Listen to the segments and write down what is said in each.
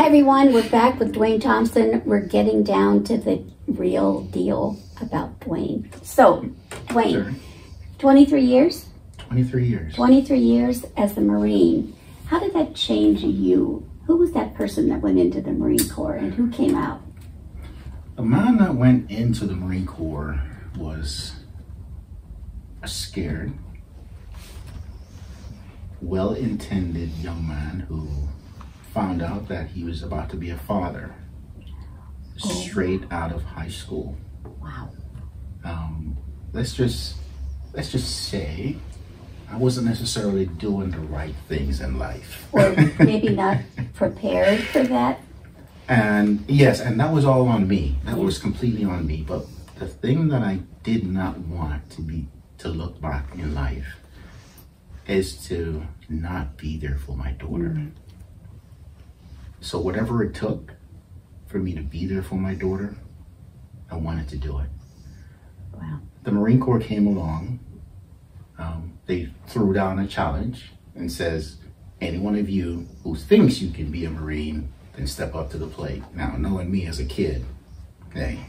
Hi everyone, we're back with Duane Thompson. We're getting down to the real deal about Duane. So, Duane, Sure. 23 years? 23 years. 23 years as a Marine. How did that change you? Who was that person that went into the Marine Corps and who came out? The man that went into the Marine Corps was a scared, well intended young man who found out that he was about to be a father Oh. straight out of high school. Wow. Um, let's just let's just say I wasn't necessarily doing the right things in life. Or maybe not prepared for that? And yes, and that was all on me. That was completely on me. But the thing that I did not want to be to look back in life is to not be there for my daughter. So whatever it took for me to be there for my daughter, I wanted to do it. Wow. The Marine Corps came along. Um, they threw down a challenge and says, any one of you who thinks you can be a Marine, then step up to the plate. Now, knowing me as a kid, hey,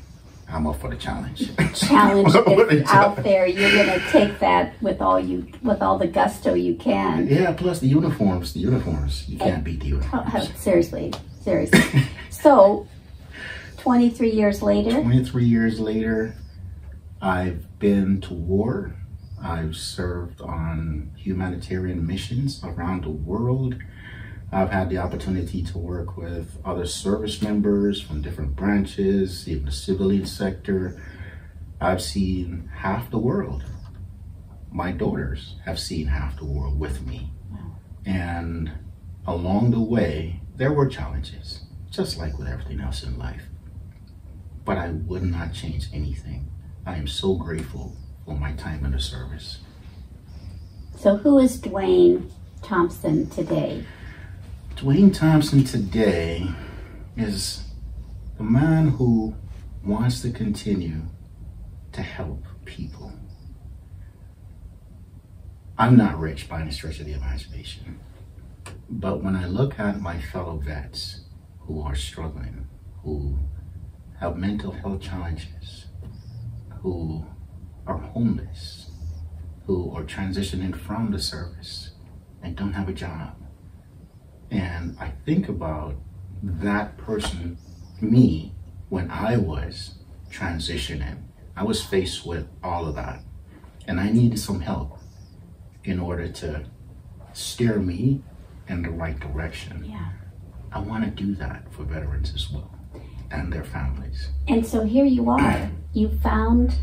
I'm up for the challenge. Challenge out there. You're gonna take that with all you with all the gusto you can. Yeah, plus the uniforms, the uniforms. You eh, can't beat the Oh, oh, uniforms. seriously, seriously. so, 23 years later, 23 years later, I've been to war. I've served on humanitarian missions around the world. I've had the opportunity to work with other service members from different branches, even the civilian sector. I've seen half the world. My daughters have seen half the world with me. And along the way, there were challenges, just like with everything else in life but I would not change anything. I am so grateful for my time in the service. so who is Duane Thompson today? Duane Thompson today is a man who wants to continue to help people. I'm not rich by any stretch of the imagination, but when I look at my fellow vets who are struggling, who have mental health challenges, who are homeless, who are transitioning from the service and don't have a job. And I think about that person, me, when I was transitioning. I was faced with all of that. And I needed some help in order to steer me in the right direction. Yeah. I want to do that for veterans as well and their families. And so here you are. You found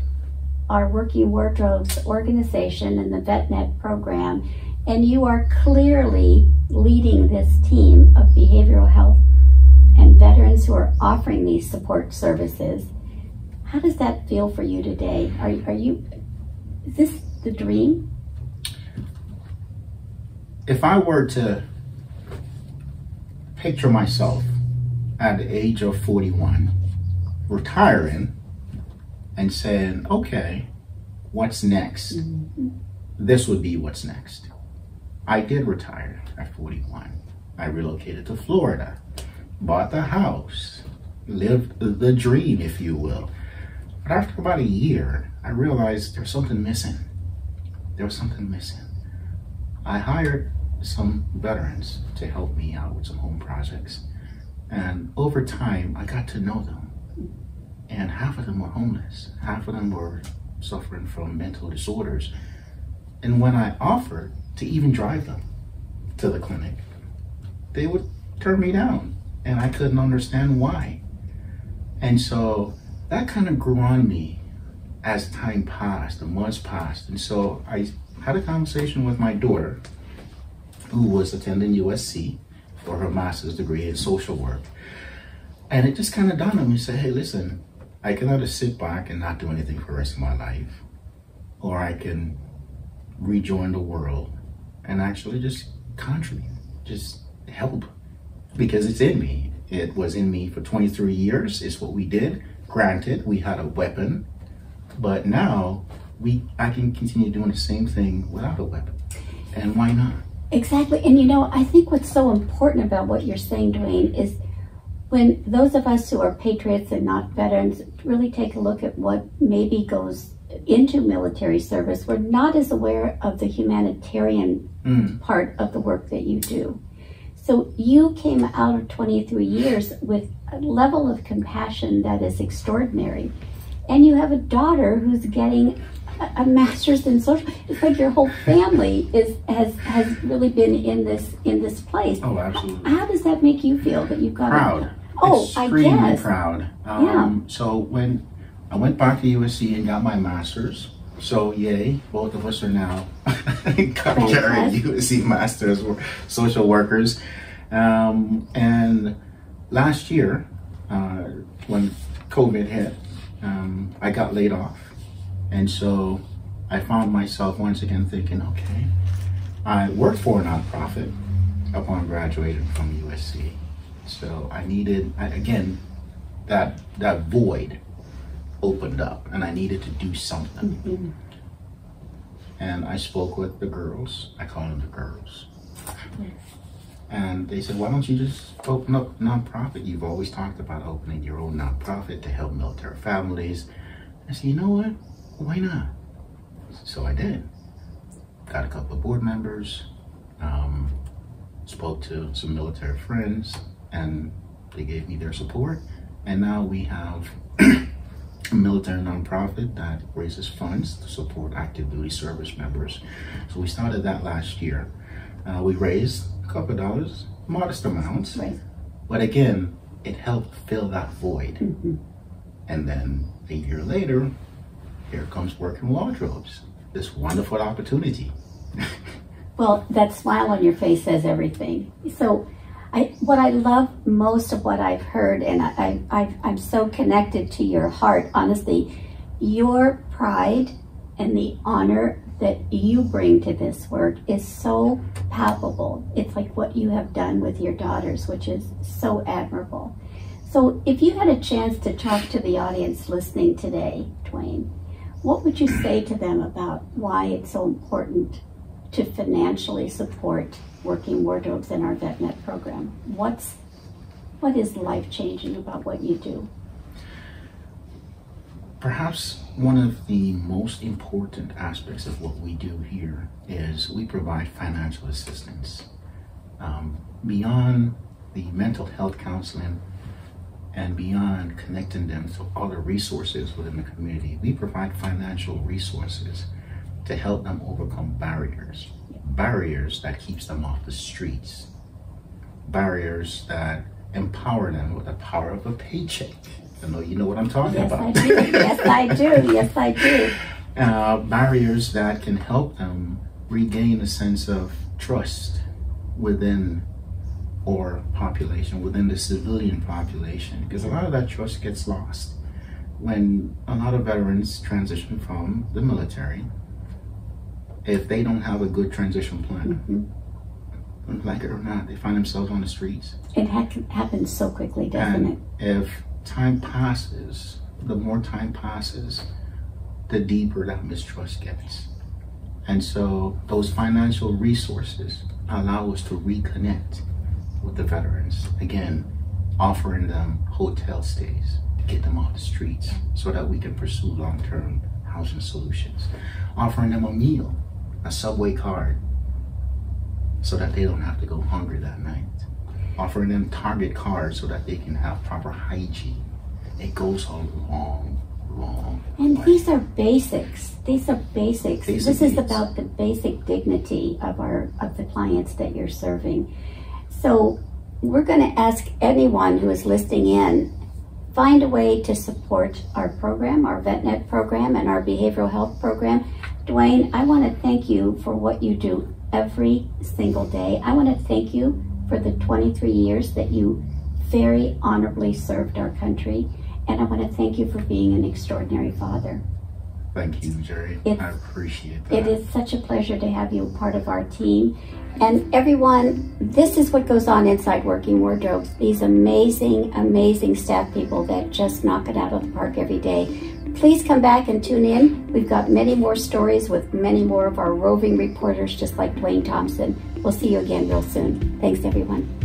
our Working Wardrobes organization and the VetNet program, and you are clearly leading this team of behavioral health and veterans who are offering these support services. How does that feel for you today? Are, are you, is this the dream? If I were to picture myself at the age of 41, retiring and saying, okay, what's next? Mm-hmm. This would be what's next. I did retire at 41. I relocated to Florida, bought the house, lived the dream, if you will. But after about a year, I realized there was something missing. There was something missing. I hired some veterans to help me out with some home projects. And over time, I got to know them. And half of them were homeless, half of them were suffering from mental disorders. And when I offered to even drive them to the clinic, they would turn me down. And I couldn't understand why. And so that kind of grew on me as time passed, the months passed. And so I had a conversation with my daughter, who was attending USC for her master's degree in social work. And it just kind of dawned on me, say, hey, listen, I can either sit back and not do anything for the rest of my life, or I can rejoin the world and actually just contribute, just help, because it's in me. It was in me for 23 years, is what we did. Granted, we had a weapon, but now we I can continue doing the same thing without a weapon. And why not? Exactly. And you know, I think what's so important about what you're saying, Duane, is when those of us who are patriots and not veterans really take a look at what maybe goes into military service, we're not as aware of the humanitarian Mm. part of the work that you do. So you came out of 23 years with a level of compassion that is extraordinary. And you have a daughter who's getting a, a master's in social. It's like your whole family is has has really been in this in this place. Oh, absolutely. How does that make you feel that you've got Proud. A, oh, I Extremely guess. proud. Um, So when I went back to USC and got my master's, so yay, both of us are now carrying USC masters, we're social workers. Um, and last year, uh, when COVID hit, um, I got laid off. And so I found myself once again thinking, okay, I worked for a nonprofit upon graduating from USC. So I needed, I, again, that that void opened up, and I needed to do something. Mhm. And I spoke with the girls. I call them the girls. And they said, why don't you just open up a nonprofit? You've always talked about opening your own nonprofit to help military families. I said, you know what? Why not? So I did. Got a couple of board members, um, spoke to some military friends, and they gave me their support. And now we have a military nonprofit that raises funds to support active duty service members. So we started that last year. Uh, we raised a couple of dollars, modest amounts, Right. but again, it helped fill that void. Mhm. And then a year later, here comes working wardrobes. This wonderful opportunity. Well, that smile on your face says everything. So, I, what I love most of what I've heard, and I, I, I'm so connected to your heart, honestly, your pride and the honor that you bring to this work is so palpable. It's like what you have done with your daughters, which is so admirable. So, if you had a chance to talk to the audience listening today, Duane, what would you say to them about why it's so important to financially support working wardrobes in our VetNet program? What's what is life changing about what you do? Perhaps one of the most important aspects of what we do here is we provide financial assistance. Um, beyond the mental health counseling and beyond connecting them to other resources within the community, we provide financial resources to help them overcome barriers. Barriers that keeps them off the streets. Barriers that empower them with the power of a paycheck. I know you know what I'm talking Yes, about I do. Yes, I do. Yes, I do. uh, barriers that can help them regain a sense of trust within our population, within the civilian population, because a lot of that trust gets lost when a lot of veterans transition from the military. If they don't have a good transition plan, Mhm. like it or not, they find themselves on the streets. It ha- happens so quickly, doesn't it? If time passes, the more time passes, the deeper that mistrust gets. And so those financial resources allow us to reconnect with the veterans. Again, offering them hotel stays to get them off the streets so that we can pursue long-term housing solutions. Offering them a meal, a subway card, so that they don't have to go hungry that night. Offering them Target cards so that they can have proper hygiene. It goes a long, long And way. these are basics. These are basics. Basic this is needs. about the basic dignity of our of the clients that you're serving. So we're going to ask anyone who is listening in find a way to support our program, our VetNet program, and our behavioral health program. Duane, I want to thank you for what you do every single day. I want to thank you for the 23 years that you very honorably served our country. And I want to thank you for being an extraordinary father. Thank you, Jerri. It's- I appreciate that. It is such a pleasure to have you part of our team. And everyone, this is what goes on inside Working Wardrobes. These amazing, amazing staff people that just knock it out of the park every day. Please come back and tune in. We've got many more stories with many more of our roving reporters, just like Duane Thompson. We'll see you again real soon. Thanks, everyone.